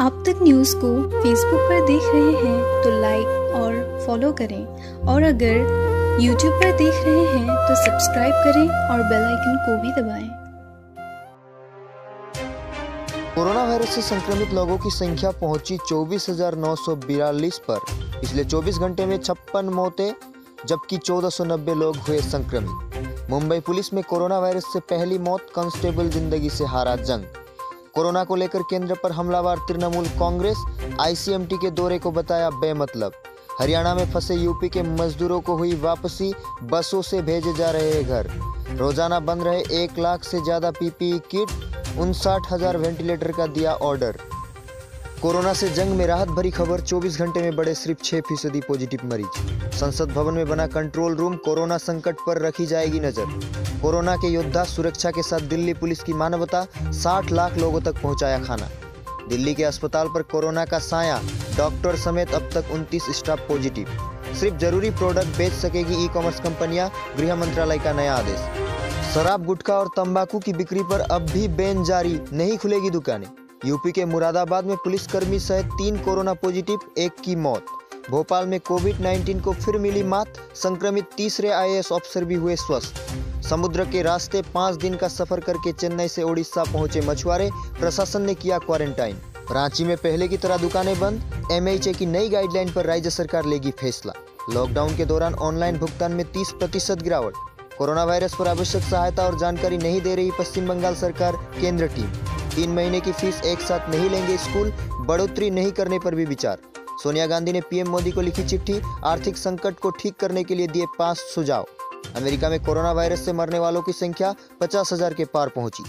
आप तक न्यूज़ को फेसबुक पर देख रहे हैं तो लाइक और फॉलो करें। और अगर यूट्यूब पर देख रहे हैं तो सब्सक्राइब करें और बेल आइकन को भी दबाएँ। कोरोना वायरस से संक्रमित लोगों की संख्या पहुँची 24,942 पर। पिछले 24 घंटे में छप्पन मौतें जबकि 1490 लोग हुए संक्रमित। मुंबई पुलिस में कोरोना वायरस से पहली मौत कांस्टेबल ज़िंदगी से हारा जंग। कोरोना को लेकर केंद्र पर हमलावर तृणमूल कांग्रेस, आईसीएमटी के दौरे को बताया बेमतलब। हरियाणा में फंसे यूपी के मजदूरों को हुई वापसी, बसों से भेजे जा रहे हैं घर। रोज़ाना बन रहे एक लाख से ज़्यादा पीपीई किट, उनसाठ हज़ार वेंटिलेटर का दिया ऑर्डर। कोरोना से जंग में राहत भरी खबर 24 घंटे में बढ़े सिर्फ़ 6 फ़ीसदी पॉजिटिव मरीज़। संसद भवन में बना कंट्रोल रूम, कोरोना संकट पर रखी जाएगी नज़र। कोरोना के योद्धा सुरक्षा के साथ दिल्ली पुलिस की मानवता 60 लाख लोगों तक पहुँचाया खाना। दिल्ली के अस्पताल पर कोरोना का साया, डॉक्टर समेत अब तक 29 स्टाफ पॉजिटिव। सिर्फ़ ज़रूरी प्रोडक्ट बेच सकेगी ई कॉमर्स कंपनियाँ, गृह मंत्रालय का नया आदेश। शराब, गुटखा और तंबाकू की बिक्री पर अब भी बैन जारी, नहीं खुलेगी दुकानें। यूपी के मुरादाबाद में पुलिसकर्मी सहित तीन कोरोना पॉजिटिव, एक की मौत। भोपाल में कोविड 19 को फिर मिली मात, संक्रमित तीसरे आईएएस अफसर भी हुए स्वस्थ। समुद्र के रास्ते पाँच दिन का सफ़र करके चेन्नई से ओडिशा पहुँचे मछुआरे, प्रशासन ने किया क्वारंटाइन। रांची में पहले की तरह दुकानें बंद एमएचए की नई गाइडलाइन पर राज्य सरकार लेगी फैसला। लॉकडाउन के दौरान ऑनलाइन भुगतान में 30 प्रतिशत गिरावट। कोरोना वायरस पर आवश्यक सहायता और जानकारी नहीं दे रही पश्चिम बंगाल सरकार, केंद्र टीम। तीन महीने की फ़ीस एक साथ नहीं लेंगे स्कूल, बढ़ोतरी नहीं करने पर भी विचार। सोनिया गांधी ने पीएम मोदी को लिखी चिट्ठी, आर्थिक संकट को ठीक करने के लिए दिए पाँच सुझाव। अमेरिका में कोरोना वायरस से मरने वालों की संख्या पचास हज़ार के पार पहुँची।